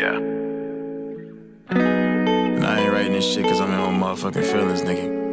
Yeah. And I ain't writing this shit cause I'm in my motherfucking feelings, nigga.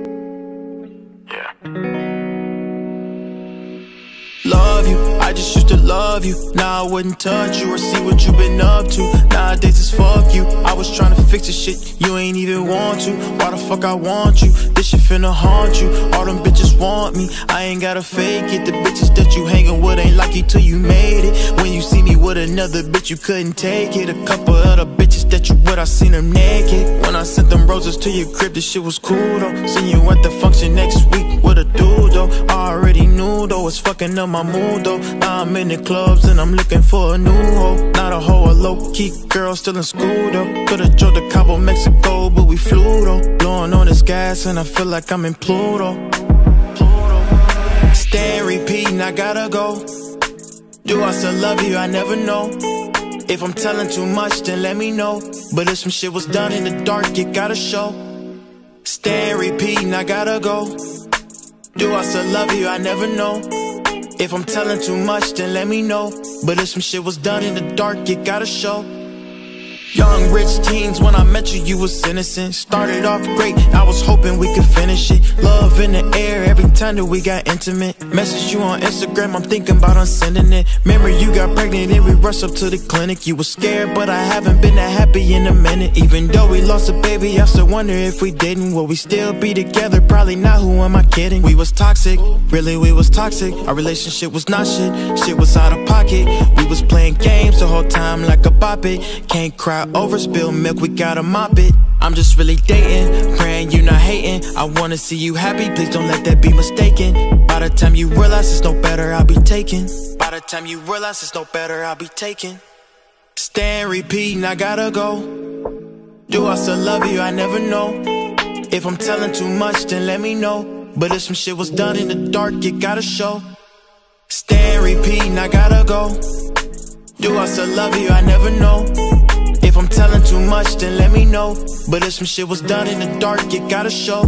Love you, I just used to love you. Now I wouldn't touch you or see what you've been up to. Nowadays it's fuck you. I was trying to fix the shit, you ain't even want to. Why the fuck I want you? This shit finna haunt you. All them bitches want me, I ain't gotta fake it. The bitches that you hanging with ain't like you till you made it. When you see me with another bitch, you couldn't take it. A couple other bitches that you with, I seen them naked. When I sent them roses to your crib, this shit was cool though. See you at the function next week with a dude though. It's fucking up my mood though. Now I'm in the clubs and I'm looking for a new hoe. Not a hoe, a low key girl still in school though. Could've drove to Cabo, Mexico, but we flew though. Blowing on this gas and I feel like I'm in Pluto. Stay and repeat, and I gotta go. Do I still love you? I never know. If I'm telling too much, then let me know. But if some shit was done in the dark, it gotta show. Stay and repeat, and I gotta go. Do I still love you? I never know. If I'm telling too much, then let me know. But if some shit was done in the dark, it gotta show. Young rich teens, when I met you, you was innocent. Started off great, I was hoping we could finish it. Love in the air every time that we got intimate. Message you on Instagram, I'm thinking about unsending it. Remember, you got pregnant and we rushed up to the clinic. You was scared, but I haven't been that happy in a minute. Even though we lost a baby, I still wonder if we didn't. Will we still be together? Probably not, who am I kidding? We was toxic, really, we was toxic. Our relationship was not shit, shit was out of pocket. We was playing games the whole time like a bop it. Can't cry over spilled milk, we gotta mop it. I'm just really dating, praying you're not hating. I wanna see you happy, please don't let that be mistaken. By the time you realize it's no better, I'll be taken. By the time you realize it's no better, I'll be taken. Stay and repeat, and I gotta go. Do I still love you? I never know. If I'm telling too much, then let me know. But if some shit was done in the dark, it gotta show. Stay and repeat, and I gotta go. Do I still love you? I never know. Much, then let me know. But if some shit was done in the dark, it gotta show.